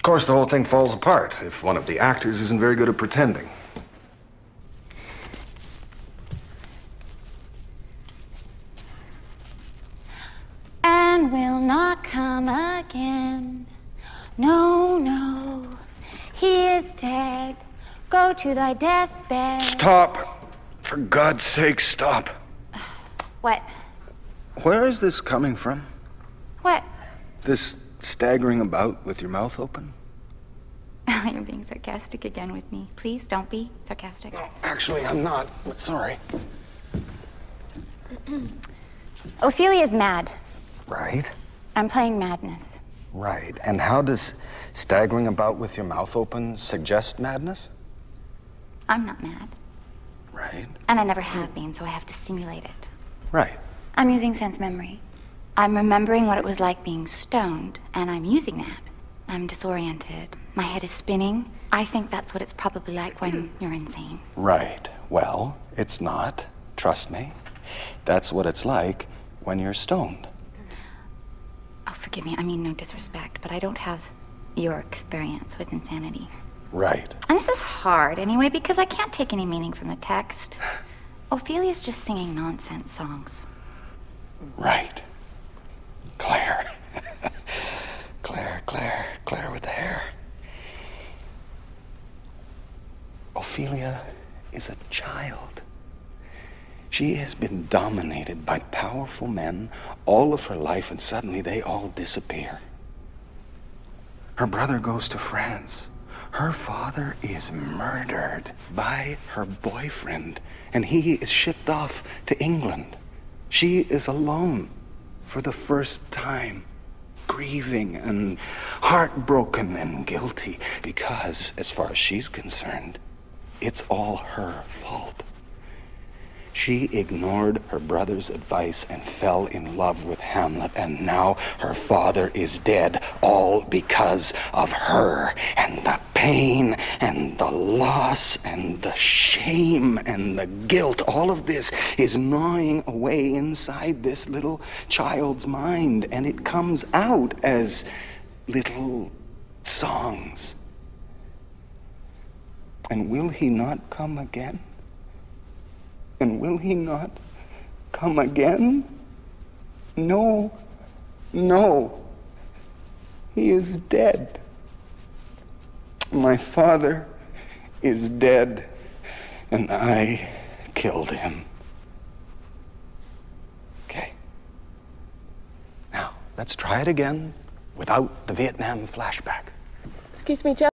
Of course, the whole thing falls apart if one of the actors isn't very good at pretending. And will not come again. No, no, he is dead. Go to thy deathbed. Stop! For God's sake, stop. What? Where is this coming from? What? This staggering about with your mouth open? You're being sarcastic again with me. Please don't be sarcastic. Actually, I'm not. Sorry. Ophelia's mad. Right? I'm playing madness. Right. And how does staggering about with your mouth open suggest madness? I'm not mad. Right. And I never have been, so I have to simulate it. Right. I'm using sense memory. I'm remembering what it was like being stoned, and I'm using that. I'm disoriented. My head is spinning. I think that's what it's probably like when you're insane. Right. Well, it's not. Trust me. That's what it's like when you're stoned. Oh, forgive me. I mean no disrespect, but I don't have your experience with insanity. Right. And this is hard anyway because I can't take any meaning from the text. Ophelia's just singing nonsense songs. Right. Claire. Claire, Claire, Claire with the hair. Ophelia is a child. She has been dominated by powerful men all of her life, and suddenly they all disappear. Her brother goes to France. Her father is murdered by her boyfriend, and he is shipped off to England. She is alone for the first time, grieving and heartbroken and guilty because, as far as she's concerned, it's all her fault. She ignored her brother's advice and fell in love with Hamlet, and now her father is dead, all because of her. And the pain and the loss and the shame and the guilt, all of this is gnawing away inside this little child's mind, and it comes out as little songs. And will he not come again? And will he not come again? No, no. He is dead. My father is dead, and I killed him. Okay. Now, let's try it again without the Vietnam flashback. Excuse me, Jeff.